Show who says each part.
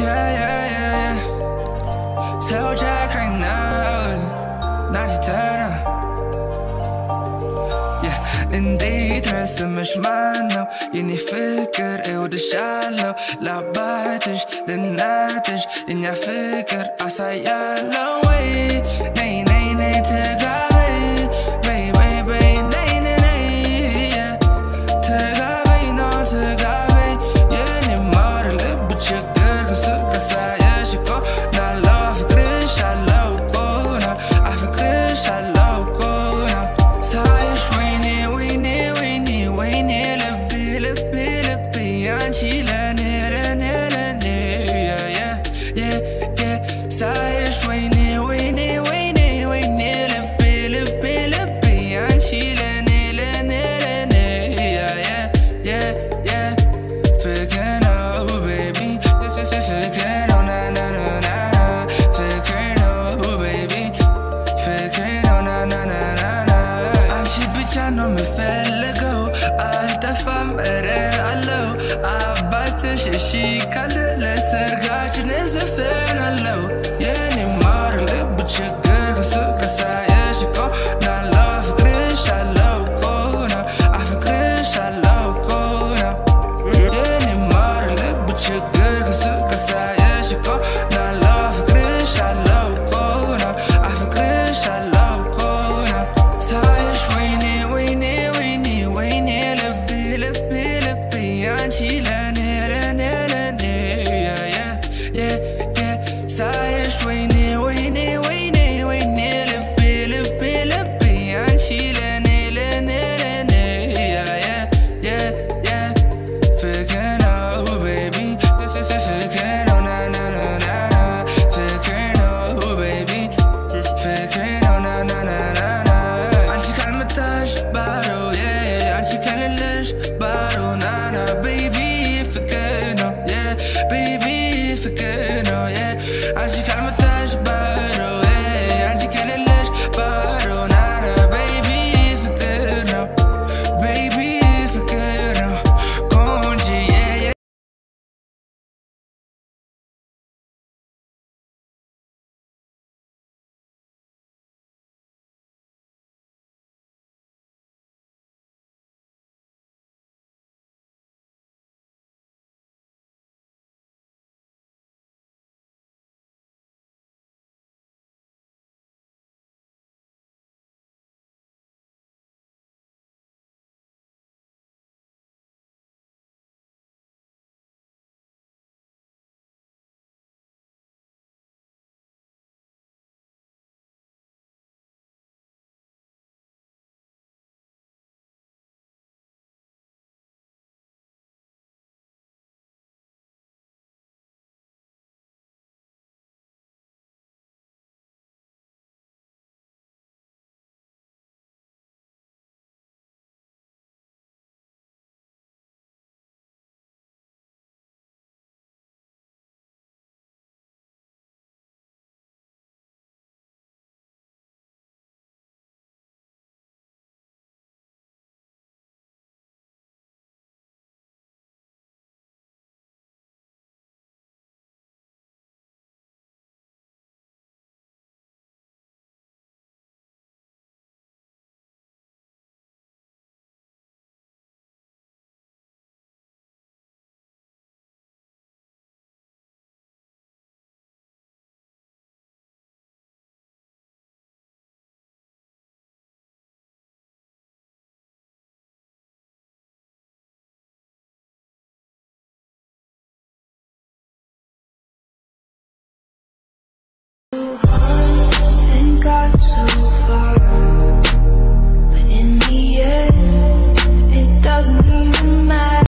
Speaker 1: Yeah, yeah, yeah, yeah. Tell Jack right now, not to turn up. Indeed, dress a mishmano. In your figure, it would shallow. bites batish, the natish. In your figure, I say, yellow way. Nay, nay, nay. Figuring out, baby. This is na na na na. Figuring out, baby. Figuring out, na na na na na. I'm just bitch, me fell ago. I def I'm ready, I low. I she cut it. Let's her got you, this but you girl.